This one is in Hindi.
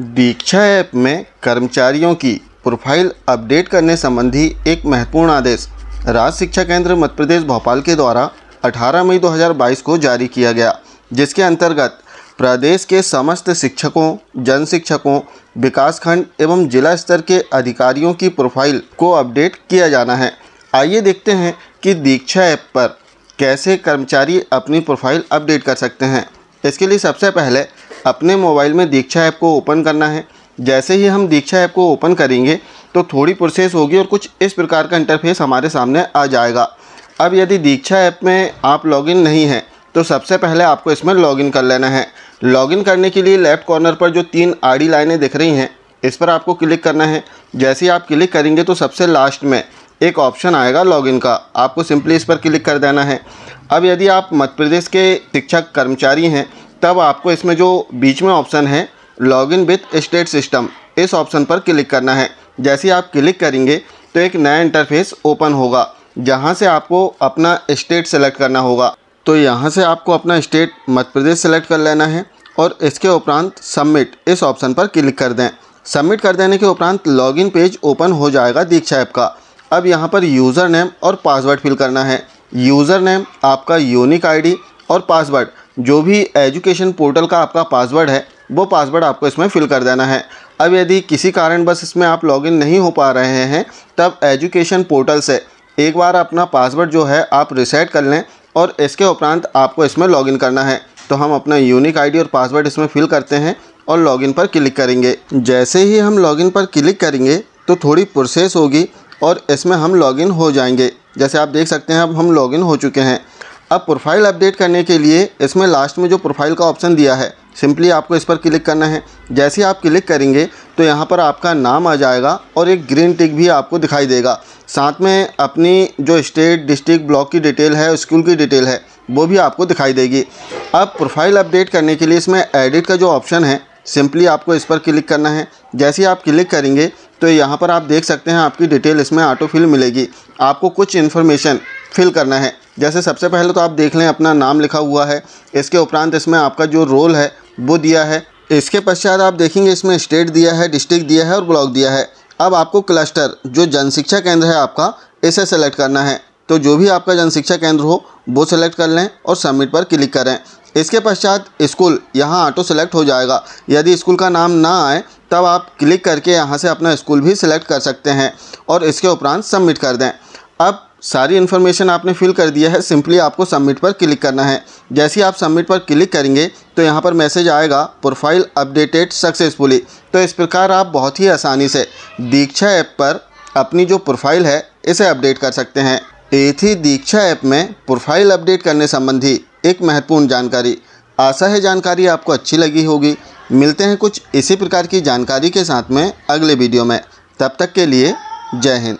दीक्षा ऐप में कर्मचारियों की प्रोफ़ाइल अपडेट करने संबंधी एक महत्वपूर्ण आदेश राज्य शिक्षा केंद्र मध्य प्रदेश भोपाल के द्वारा 18 मई 2022 को जारी किया गया, जिसके अंतर्गत प्रदेश के समस्त शिक्षकों, जन शिक्षकों विकासखंड एवं जिला स्तर के अधिकारियों की प्रोफ़ाइल को अपडेट किया जाना है। आइए देखते हैं कि दीक्षा ऐप पर कैसे कर्मचारी अपनी प्रोफ़ाइल अपडेट कर सकते हैं। इसके लिए सबसे पहले अपने मोबाइल में दीक्षा ऐप को ओपन करना है। जैसे ही हम दीक्षा ऐप को ओपन करेंगे तो थोड़ी प्रोसेस होगी और कुछ इस प्रकार का इंटरफेस हमारे सामने आ जाएगा। अब यदि दीक्षा ऐप में आप लॉगिन नहीं हैं तो सबसे पहले आपको इसमें लॉगिन कर लेना है। लॉगिन करने के लिए लेफ़्ट कॉर्नर पर जो तीन आड़ी लाइनें दिख रही हैं, इस पर आपको क्लिक करना है। जैसे ही आप क्लिक करेंगे तो सबसे लास्ट में एक ऑप्शन आएगा लॉगिन का। आपको सिंपली इस पर क्लिक कर देना है। अब यदि आप मध्य प्रदेश के शिक्षक कर्मचारी हैं तब आपको इसमें जो बीच में ऑप्शन है लॉगिन विथ स्टेट सिस्टम इस ऑप्शन पर क्लिक करना है। जैसे आप क्लिक करेंगे तो एक नया इंटरफेस ओपन होगा, जहाँ से आपको अपना स्टेट सेलेक्ट करना होगा। तो यहाँ से आपको अपना स्टेट मध्य प्रदेश सेलेक्ट कर लेना है और इसके उपरांत सबमिट इस ऑप्शन पर क्लिक कर दें। सबमिट कर देने के उपरांत लॉगिन पेज ओपन हो जाएगा दीक्षा ऐप का। अब यहाँ पर यूज़र नेम और पासवर्ड फिल करना है। यूज़र नेम आपका यूनिक आईडी और पासवर्ड जो भी एजुकेशन पोर्टल का आपका पासवर्ड है, वो पासवर्ड आपको इसमें फिल कर देना है। अब यदि किसी कारण बस इसमें आप लॉगिन नहीं हो पा रहे हैं, तब एजुकेशन पोर्टल से एक बार अपना पासवर्ड जो है आप रिसेट कर लें और इसके उपरांत आपको इसमें लॉगिन करना है। तो हम अपना यूनिक आईडी और पासवर्ड इसमें फिल करते हैं और लॉगिन पर क्लिक करेंगे। जैसे ही हम लॉगिन पर क्लिक करेंगे तो थोड़ी प्रोसेस होगी और इसमें हम लॉगिन हो जाएँगे। जैसे आप देख सकते हैं, अब हम लॉगिन हो चुके हैं। अब प्रोफ़ाइल अपडेट करने के लिए इसमें लास्ट में जो प्रोफ़ाइल का ऑप्शन दिया है सिंपली आपको इस पर क्लिक करना है। जैसे आप क्लिक करेंगे तो यहाँ पर आपका नाम आ जाएगा और एक ग्रीन टिक भी आपको दिखाई देगा। साथ में अपनी जो स्टेट डिस्ट्रिक्ट ब्लॉक की डिटेल है स्कूल की डिटेल है, वो भी आपको दिखाई देगी। अब प्रोफ़ाइल अपडेट करने के लिए इसमें एडिट का जो ऑप्शन है सिंपली आपको इस पर क्लिक करना है। जैसे आप क्लिक करेंगे तो यहाँ पर आप देख सकते हैं आपकी डिटेल इसमें ऑटो फिल मिलेगी। आपको कुछ इन्फॉर्मेशन फिल करना है। जैसे सबसे पहले तो आप देख लें, अपना नाम लिखा हुआ है। इसके उपरांत इसमें आपका जो रोल है, वो दिया है। इसके पश्चात आप देखेंगे, इसमें स्टेट दिया है डिस्ट्रिक्ट दिया है और ब्लॉक दिया है। अब आपको क्लस्टर जो जनशिक्षा केंद्र है आपका, इसे सेलेक्ट करना है। तो जो भी आपका जनशिक्षा केंद्र हो, वो सेलेक्ट कर लें और सबमिट पर क्लिक करें। इसके पश्चात स्कूल यहाँ ऑटो सेलेक्ट हो जाएगा। यदि स्कूल का नाम ना आए, तब आप क्लिक करके यहाँ से अपना स्कूल भी सिलेक्ट कर सकते हैं और इसके उपरांत सबमिट कर दें। अब सारी इन्फॉर्मेशन आपने फिल कर दिया है सिंपली आपको सबमिट पर क्लिक करना है। जैसे ही आप सबमिट पर क्लिक करेंगे तो यहाँ पर मैसेज आएगा प्रोफ़ाइल अपडेटेड सक्सेसफुली तो इस प्रकार आप बहुत ही आसानी से दीक्षा ऐप पर अपनी जो प्रोफ़ाइल है, इसे अपडेट कर सकते हैं। एथी दीक्षा ऐप में प्रोफ़ाइल अपडेट करने संबंधी एक महत्वपूर्ण जानकारी। आशा है जानकारी आपको अच्छी लगी होगी। मिलते हैं कुछ इसी प्रकार की जानकारी के साथ में अगले वीडियो में। तब तक के लिए जय हिंद।